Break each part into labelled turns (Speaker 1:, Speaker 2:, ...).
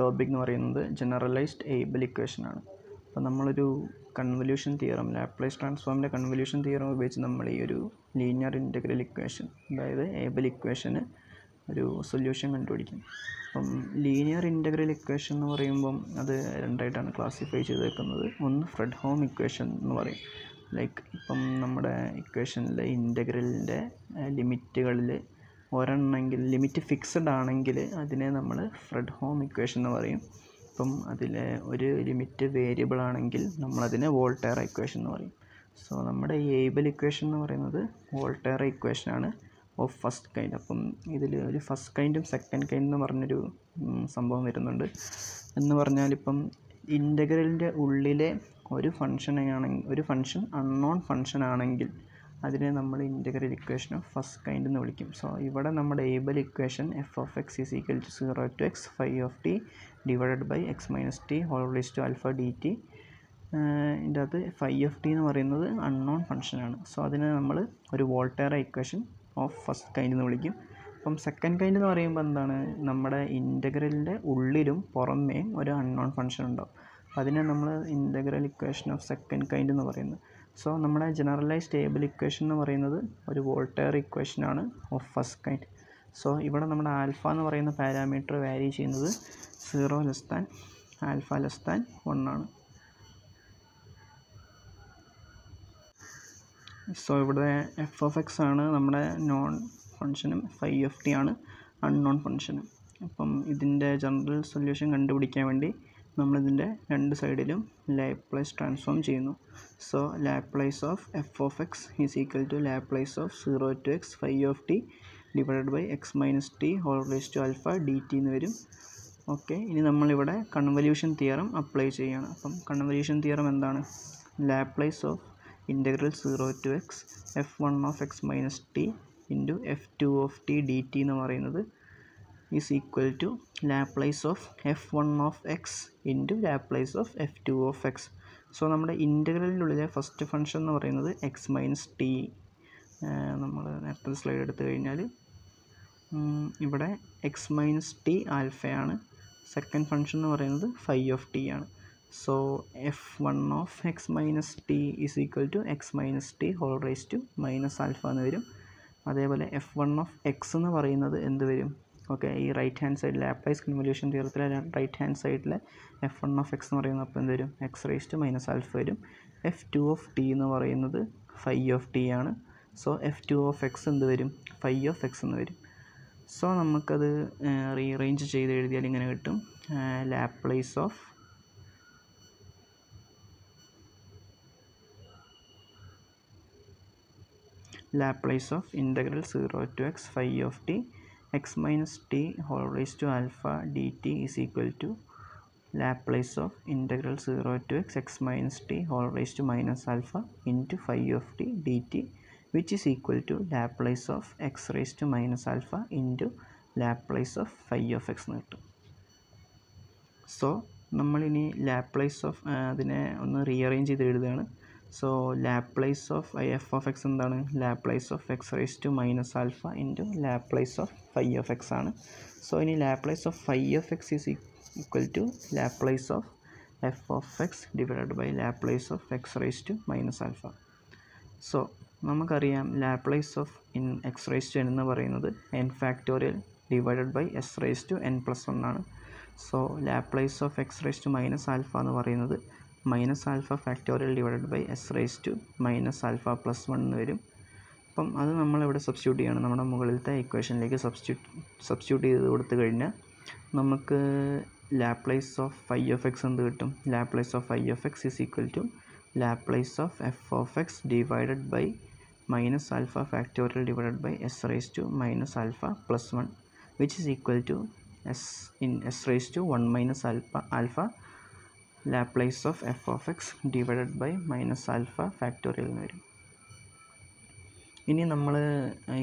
Speaker 1: Topic എന്ന് പറയുന്നത് generalised able equation ആണ്. അപ്പോൾ നമ്മളൊരു കൺവല്യൂഷൻ തിയറം ലാപ്ലേസ് ട്രാൻസ്ഫോമിന്റെ കൺവല്യൂഷൻ തിയറം ഉപയോഗിച്ച് നമ്മൾ ഈ ഒരു ലീനിയർ ഇന്റഗ്രൽ ഇക്വേഷൻ അതായത് ഏബിൾ ഇക്വേഷന് ഒരു സൊല്യൂഷൻ കണ്ടുപിടിക്കും. അപ്പം ലീനിയർ ഇന്റഗ്രൽ ഇക്വേഷൻ എന്ന് പറയുമ്പം അത് രണ്ടായിട്ടാണ് ക്ലാസിഫൈ ചെയ്തേക്കുന്നത് ഒന്ന് ഫ്രെഡ് ഹോം ഇക്വേഷൻ എന്ന് പറയും. ലൈക്ക് ഇപ്പം നമ്മുടെ ഇക്വേഷനിലെ ഇന്റഗ്രലിന്റെ ലിമിറ്റുകളിൽ ഒരെണ്ണമെങ്കിൽ ലിമിറ്റ് ഫിക്സഡ് ആണെങ്കിൽ അതിനെ നമ്മൾ ഫ്രെഡ് ഹോം ഇക്വേഷൻ എന്ന് പറയും. അപ്പം അതിൽ ഒരു ലിമിറ്റ് വേരിയബിൾ ആണെങ്കിൽ നമ്മളതിനെ വോൾട്ടേർ ഇക്വേഷൻ എന്ന് പറയും. സോ നമ്മുടെ ഏബിൾ ഇക്വേഷൻ എന്ന് പറയുന്നത് വോൾട്ടേർ ഇക്വേഷനാണ് ഓഫ് ഫസ്റ്റ് കൈൻഡ് അപ്പം ഇതിൽ ഒരു ഫസ്റ്റ് കൈൻഡും സെക്കൻഡ് കൈൻഡ് എന്ന് പറഞ്ഞൊരു സംഭവം വരുന്നുണ്ട്. എന്ന് പറഞ്ഞാൽ ഇപ്പം ഇന്റഗ്രലിന്റെ ഉള്ളിലെ ഒരു ഫംഗ്ഷൻ ആണെങ്കിൽ ഒരു ഫങ്ഷൻ അൺനോൺ ഫങ്ഷൻ ആണെങ്കിൽ അതിനെ നമ്മൾ integral equation of first kind എന്ന് വിളിക്കും. സോ ഇവിടെ നമ്മുടെ Abel equation f of x is equal to zero to x five of t divided by x minus t whole raise to alpha d t ഇതിന്റെ അകത്ത് five f t എന്ന് പറയുന്നത് unknown ഫംഗ്ഷനാണ് so അതിനെ നമ്മൾ ഒരു Volterra equation of first kind എന്ന് വിളിക്കും. അപ്പം സെക്കൻഡ് കൈൻഡ് എന്ന് പറയുമ്പോൾ എന്താണ്? നമ്മുടെ ഇന്റഗ്രലിന്റെ ഉള്ളിലും പുറമേയും ഒരു അൺനോൺ ഫംഗ്ഷൻ ഉണ്ടാവും. അതിനെ നമ്മൾ integral equation of second kind എന്ന് പറയുന്നത് സോ നമ്മുടെ ജനറലൈസ് സ്റ്റേബിൾ ഇക്വേഷൻ എന്ന് പറയുന്നത് ഒരു വോൾട്ടയർ ഇക്വേഷനാണ് ഓഫ് ഫസ്റ്റ് കൈൻഡ് സോ ഇവിടെ നമ്മുടെ ആൽഫ എന്ന് പറയുന്ന പാരാമീറ്റർ വാരി ചെയ്യുന്നത് zero less than alpha less than one ആണ്. സോ ഇവിടെ എഫ് ഓഫ് എക്സ് ആണ് നമ്മുടെ നോൺ ഫംഗ്ഷനും ഫൈ എഫ് ടി ആണ് അൺനോൺ ഫംഗ്ഷനും അപ്പം ഇതിന്റെ ജനറൽ സൊല്യൂഷൻ കണ്ടുപിടിക്കാൻ വേണ്ടി നമ്മളിതിന്റെ രണ്ട് സൈഡിലും ലാപ്ലേസ് ട്രാൻസ്ഫോം ചെയ്യുന്നു. So Laplace of f of x is equal to Laplace of zero to x five of t divided by x minus t whole raise to alpha d t എന്ന് വരും. Okay ഇനി നമ്മളിവിടെ convolution theorem apply ചെയ്യുകയാണ് അപ്പം convolution theorem എന്താണ്? Laplace of integral zero to x f one of x minus t into f two of t d t എന്ന് പറയുന്നത് is equal to Laplace of f one of x into Laplace of f two of x so നമ്മുടെ ഇന്റഗ്രലിനുള്ളിലെ first function എന്ന് പറയുന്നത് x minus t നമ്മൾ നേരത്തെ slide എടുത്തു കഴിഞ്ഞാൽ ഇവിടെ എക്സ് മൈനസ് ടി ആൽഫയാണ് സെക്കൻഡ് ഫംഗ്ഷൻ എന്ന് പറയുന്നത് ഫൈവ് ഓഫ് ടി ആണ്. So f one of x minus t is equal to x minus t whole raise to minus alpha എന്ന് വരും. അതേപോലെ എഫ് വൺ ഓഫ് എക്സ് എന്ന് പറയുന്നത് എന്ത് വരും? ഓക്കെ ഈ റൈറ്റ് ഹാൻഡ് സൈഡിൽ ആപ്ലൈസ് കൺവല്യൂഷൻ തിയറത്തിലെ റൈറ്റ് ഹാൻഡ് സൈഡിലെ എഫ് വൺ ഓഫ് എക്സ് എന്ന് പറയുന്നത് അപ്പോൾ എന്ത് വരും? X raise to minus alpha വരും. എഫ് ടു ഓഫ് ടി എന്ന് പറയുന്നത് ഫൈവ് ഓഫ് ടി ആണ്. So f two of x എന്ത് വരും? ഫൈവ് ഓഫ് എക്സ് എന്ന് വരും. സോ നമുക്കത് റീറേഞ്ച് ചെയ്ത് എഴുതിയാൽ ഇങ്ങനെ കിട്ടും. Laplace of Laplace of integral zero to x five of t x minus t whole raise to alpha d t is equal to Laplace of integral zero to x x minus t whole raise to minus alpha into five of t d t which is equal to Laplace of x raise to minus alpha into Laplace of five of x എന്ന് കിട്ടും so നമ്മളിനി Laplace of അതിനെ ഒന്ന് rearrange ചെയ്ത് എഴുതുകയാണ്. So Laplace of f of x എന്താണ്? Laplace of x raise to minus alpha into Laplace of phi of x ആണ്. So ഇനി Laplace of phi of x is equal to Laplace of f of x divided by Laplace of x raise to minus alpha so നമുക്കറിയാം Laplace of in x raise to എന്ന് പറയുന്നത് n factorial divided by s raise to n plus one ആണ്. So Laplace of x raise to minus alpha എന്ന് പറയുന്നത് minus alpha factorial divided by s raise to minus alpha plus one എന്ന് വരും. അപ്പം അത് നമ്മളിവിടെ സബ്സ്റ്റിറ്റ്യൂട്ട് ചെയ്യണം. നമ്മുടെ മുകളിലത്തെ ഇക്വേഷനിലേക്ക് സബ്സ്റ്റിറ്റ്യൂട്ട് സബ്സ്റ്റിറ്റ്യൂട്ട് ചെയ്ത് കൊടുത്തു കഴിഞ്ഞാൽ നമുക്ക് Laplace of phi of x എന്ത് കിട്ടും? Laplace of phi of x is equal to Laplace of f of x divided by minus alpha factorial divided by s raise to minus alpha plus one which is equal to s in s raise to one minus alpha alpha Laplace of f of x divided by minus alpha factorial എന്ന് വരും. ഇനി നമ്മൾ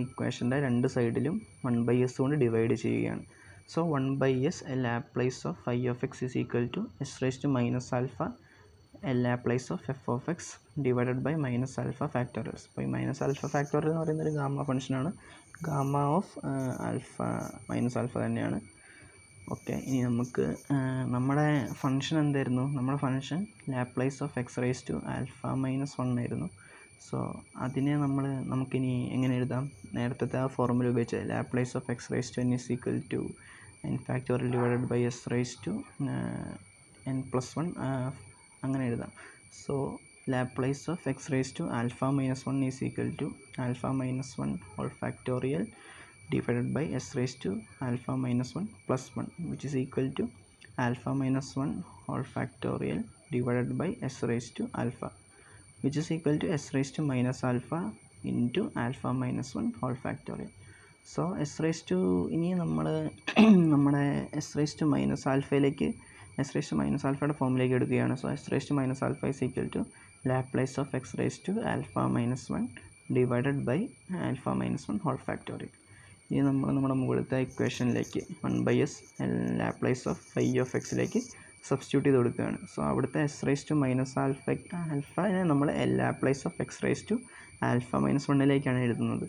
Speaker 1: ഇക്വേഷന്റെ രണ്ട് സൈഡിലും one by S കൊണ്ട് divide ചെയ്യുകയാണ്. So one by s Laplace of phi of x is equal to s raise to minus alpha Laplace of f of x divided by minus alpha factorials അപ്പോൾ ഈ minus alpha factorial എന്ന് പറയുന്നത് ഒരു gamma ഫംഗ്ഷനാണ് gamma of alpha minus alpha തന്നെയാണ്. Okay ഇനി നമുക്ക് നമ്മുടെ ഫങ്ഷൻ എന്തായിരുന്നു? നമ്മുടെ function Laplace of x raise to alpha minus one ആയിരുന്നു. സോ അതിനെ നമ്മൾ നമുക്കിനി എങ്ങനെ എഴുതാം? നേരത്തെ ആ ഫോർമുല ഉപയോഗിച്ച് Laplace of x raise to n is equal to n factorial divided by s raise to n plus one അങ്ങനെ എഴുതാം. So Laplace of x raise to alpha minus one is equal to alpha minus one whole factorial divided by s raised to alpha minus 1 plus 1 which is equal to alpha minus 1 whole factorial divided by s raised to alpha which is equal to s raised to minus alpha into alpha minus 1 whole factorial so s raise to ഇനി നമ്മൾ നമ്മുടെ s rice to minus ആൽഫയിലേക്ക് s rice to minus ആൽഫയുടെ ഫോമിലേക്ക് എടുക്കുകയാണ് so s raise to minus alpha is equal to Laplace of x raise to alpha minus one divided by alpha minus one whole factorial ഇനി നമ്മൾ നമ്മുടെ മുകളിലത്തെ ഇക്വേഷനിലേക്ക് one by s Laplace of phi of എക്സിലേക്ക് substitute ചെയ്ത് കൊടുക്കുകയാണ്. So അവിടുത്തെ s raise to minus alpha ആൽഫിനെ നമ്മൾ Laplace of x raise to alpha minus വണ്ണിലേക്കാണ് എഴുതുന്നത്.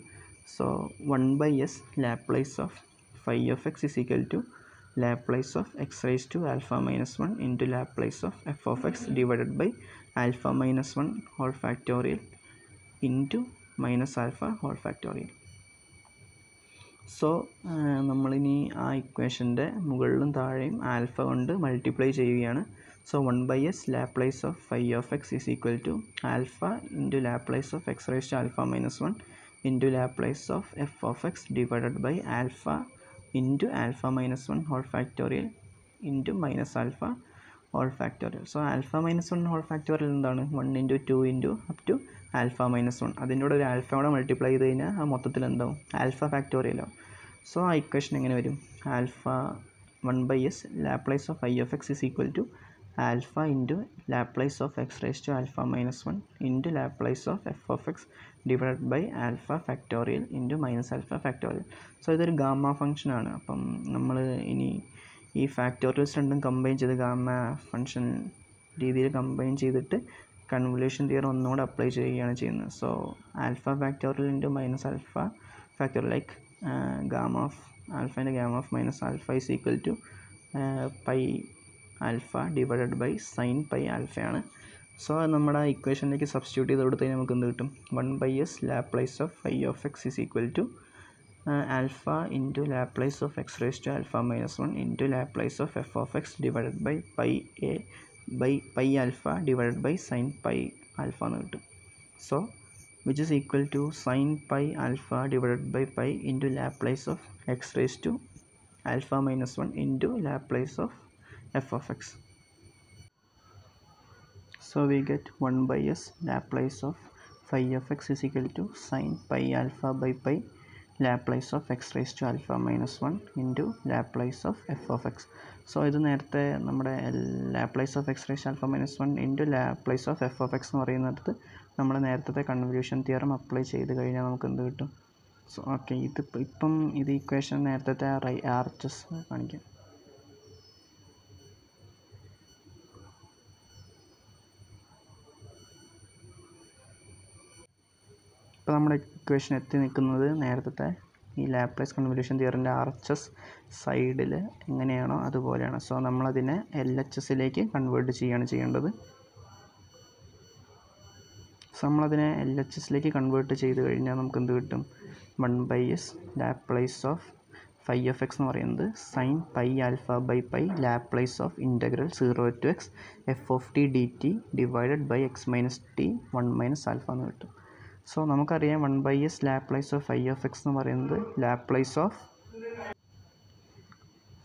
Speaker 1: So one by s Laplace of phi of x is equal to Laplace of x raise to alpha minus one into Laplace of f of x divided by alpha minus one whole factorial into minus alpha whole factorial so നമ്മളിനി ആ ഇക്വേഷന്റെ മുകളിലും താഴെയും alpha കൊണ്ട് multiply ചെയ്യുകയാണ്. So one by s Laplace of phi of x is equal to alpha into Laplace of x raise to alpha minus one into Laplace of f of x divided by alpha into alpha minus one whole factorial into minus alpha whole factorial so alpha minus one whole factorial എന്താണ്? One into two into up to alpha minus one. അതിന്റെ കൂടെ ഒരു alpha കൂടെ multiply ചെയ്ത് കഴിഞ്ഞാൽ ആ മൊത്തത്തിൽ എന്താവും? ആൽഫ ഫാക്ടോറിയലോ സോ ആ ഇക്വേഷൻ എങ്ങനെ വരും? Alpha one by s Laplace of i f x is equal to alpha into Laplace of x raise to alpha minus one into Laplace of f of x divide by alpha factorial into minus alpha factorial so ഇതൊരു gamma ഫംഗ്ഷനാണ് അപ്പം നമ്മൾ ഇനി ഈ factorials രണ്ടും combine ചെയ്ത് gamma function രീതിയിൽ combine ചെയ്തിട്ട് കൺവല്യൂഷൻ തിയറി ഒന്നുകൂടെ അപ്ലൈ ചെയ്യുകയാണ് ചെയ്യുന്നത്. So alpha factorial into minus alpha factorial like gamma of ആൽഫേന്റെ gamma of minus alpha is equal to pi alpha divided by sine pi ആൽഫയാണ് so നമ്മുടെ ഇക്വേഷനിലേക്ക് substitute ചെയ്ത് കൊടുത്തു കഴിഞ്ഞാൽ നമുക്ക് എന്ത് കിട്ടും? One by s Laplace of phi of x is equal to alpha into Laplace of x raise to alpha minus one into Laplace of f of x divided by pi a by pi alpha divided by sine pi alpha എന്ന് കിട്ടും so which is equal to sin pi alpha divided by pi into Laplace of x raised to alpha minus 1 into Laplace of f of x. So we get 1 by s Laplace of phi of x is equal to sin pi alpha by pi Laplace of x raised to alpha minus 1 into Laplace of f of x so ഇത് നേരത്തെ നമ്മുടെ Laplace of x raise alpha minus one into Laplace of f of x എന്ന് പറയുന്നിടത്ത് നമ്മൾ നേരത്തെ convolution theorem apply ചെയ്ത് കഴിഞ്ഞാൽ നമുക്ക് എന്ത് കിട്ടും? സോ ഓക്കെ ഇത് ഇപ്പം ഇത് ഇക്വേഷൻ നേരത്തെ ആർ എച്ച് എസ് കാണിക്കാം. ഇപ്പോൾ നമ്മുടെ ഇക്വേഷൻ എത്തി നിൽക്കുന്നത് നേരത്തെ ഈ ലാപ്ലേസ് കൺവല്യൂഷൻ തിയറിന്റെ ആർ എച്ച് എസ് സൈഡിൽ എങ്ങനെയാണോ അതുപോലെയാണ്. സോ നമ്മളതിനെ എൽ എച്ച് എസിലേക്ക് കൺവേർട്ട് ചെയ്യുകയാണ് ചെയ്യേണ്ടത്. സോ നമ്മളതിനെ എൽ എച്ച് എസിലേക്ക് കൺവേർട്ട് ചെയ്ത് കഴിഞ്ഞാൽ നമുക്ക് എന്ത് കിട്ടും? One by s Laplace of phi f x എന്ന് പറയുന്നത് sine pi alpha by pi Laplace of integral zero to x f of t d t divided by x minus t one minus alpha എന്ന് കിട്ടും. So നമുക്കറിയാം one by s Laplace of i of x എന്ന് പറയുന്നത് Laplace of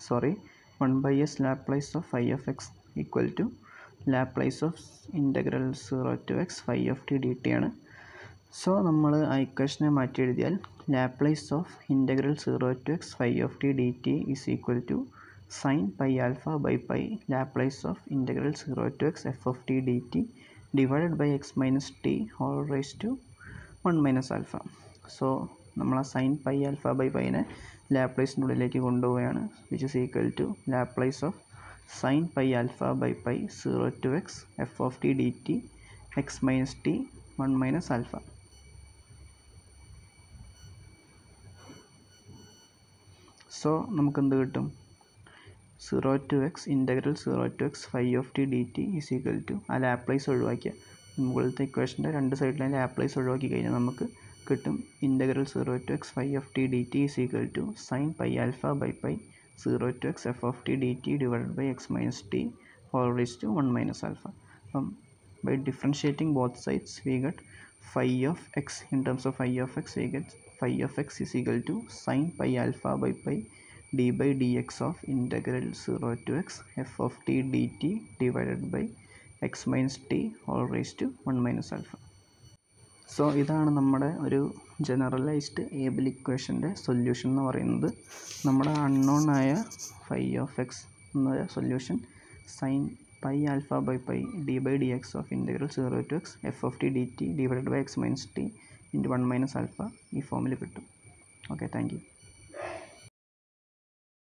Speaker 1: sorry one by s Laplace of i of x equal to Laplace of integral zero to x phi of t d t ആണ്. So നമ്മൾ ആ ഇക്വേഷനെ മാറ്റി എഴുതിയാൽ Laplace of integral zero to x phi of t d t is equal to sine pi alpha by pi Laplace of integral zero to x f of t d t divided by x minus t whole raise to one minus alpha. So നമ്മൾ ആ sine pi alpha by പൈനെ ലാപ്ലൈസിന്റെ ഉള്ളിലേക്ക് കൊണ്ടുപോവുകയാണ്. Which is equal to Laplace of sine pi alpha by pi zero to x f of t d t x minus t one minus alpha. So നമുക്ക് എന്ത് കിട്ടും? Zero to x integral zero to x five of t d t is equal to ആ Laplace ഒഴിവാക്കിയ മുകളിലത്തെ ഇക്വേഷന്റെ രണ്ട് സൈഡിലെ ആപ്ലൈസ് ഒഴിവാക്കി കഴിഞ്ഞാൽ നമുക്ക് കിട്ടും integral zero to x five f t d t is equal to sine pi alpha by pi zero to x f of t d t divided by x minus t whole raise to one minus alpha അപ്പം by differentiating both sides we get phi of x. In terms of phi of x we get phi of x is equal to sine pi alpha by pi d by dx of integral 0 to x f of t dt divided by x minus t all raised to 1 minus alpha so ഇതാണ് നമ്മുടെ ഒരു generalised able ഇക്വേഷന്റെ solution എന്ന് പറയുന്നത്. നമ്മുടെ unknown ആയ phi of x എന്ന solution sine pi alpha by pi d by d x of integral zero to x f of t d t divided by x minus t into one minus alpha ഈ ഫോമിൽ കിട്ടും. Okay thank U